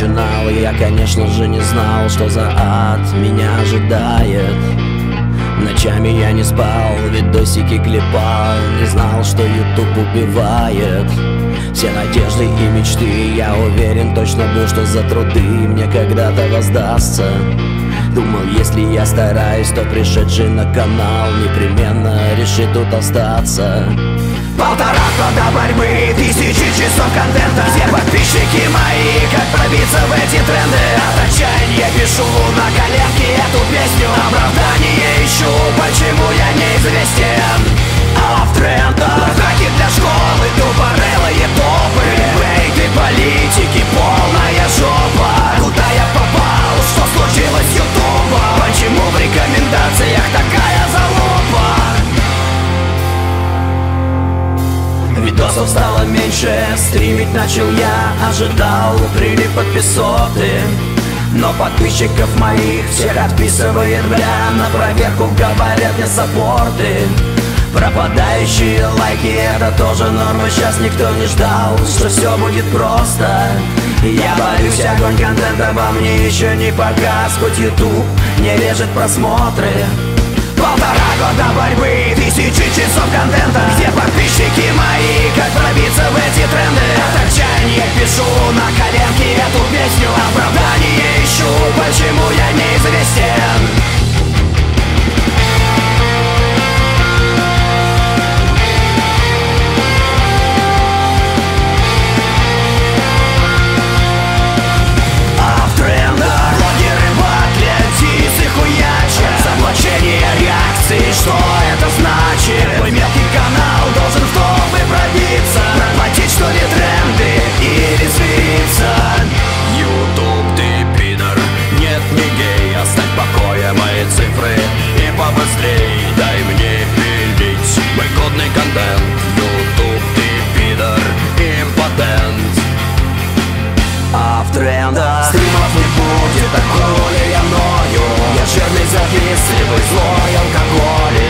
начинал. Я, конечно же, не знал, что за ад меня ожидает. Ночами я не спал, видосики клепал. Не знал, что YouTube убивает. Все надежды и мечты Я уверен точно был, что за труды Мне когда-то воздастся. Думал, если я стараюсь, то пришедший на канал Непременно решит тут остаться Полтора года борьбы, тысячи часов контента. Где подписчики мои, как пробиться в эти тренды? От отчаяния пишу на коленке эту песню. Оправдание ищу, почему я неизвестен Видосов стало меньше, стримить начал я Ожидал прилив подписоты. Но подписчиков моих всех отписывает бля. На проверку говорят не саппорты. Пропадающие лайки это тоже норма. Сейчас никто не ждал, что все будет просто. Я боюсь, огонь контента во мне еще не погас. Хоть YouTube не режет просмотры. Полтора года борьбы, тысячи часов контента. Где подписчики мои そうな в трендах. Стримов не будет, так я ною. Я черный завистливый злой алкоголик.